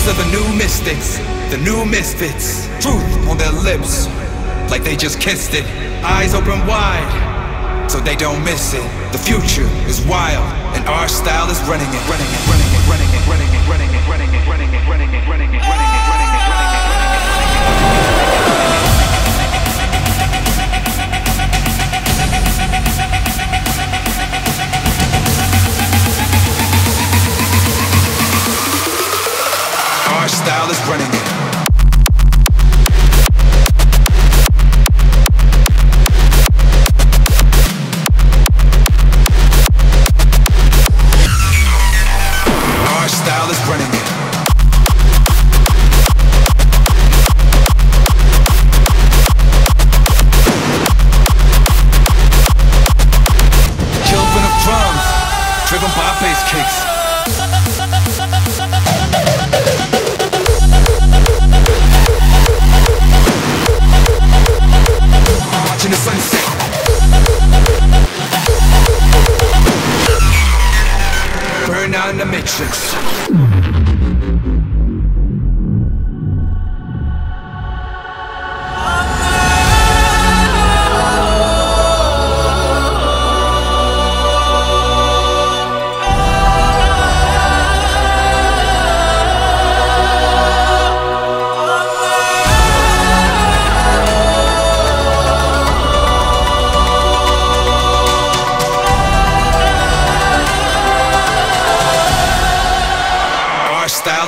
These are the new mystics, the new misfits. Truth on their lips, like they just kissed it. Eyes open wide, so they don't miss it. The future is wild, and our style is running it, running it, running it, running it, running it. Running Watching the sunset. Burn in the matrix.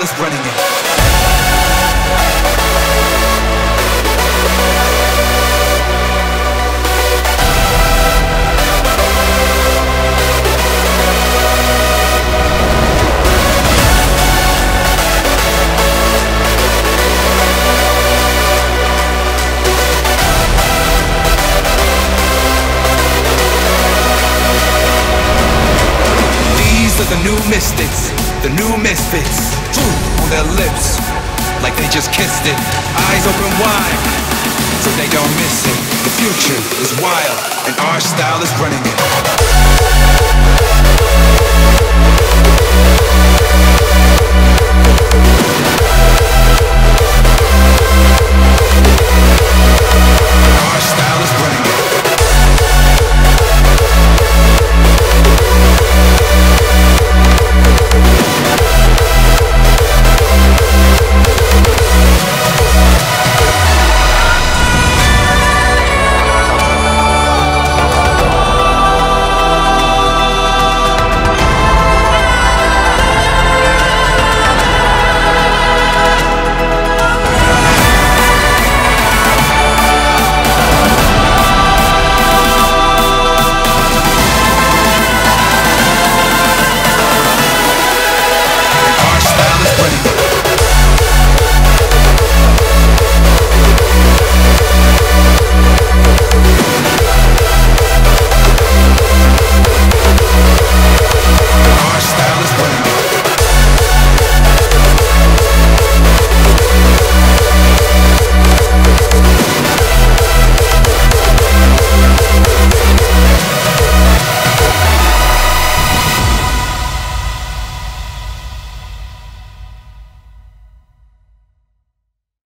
Is running it. These are the new mystics, the new misfits. On their lips, like they just kissed it. Eyes open wide, so they don't miss it. The future is wild, and. Our style is running it.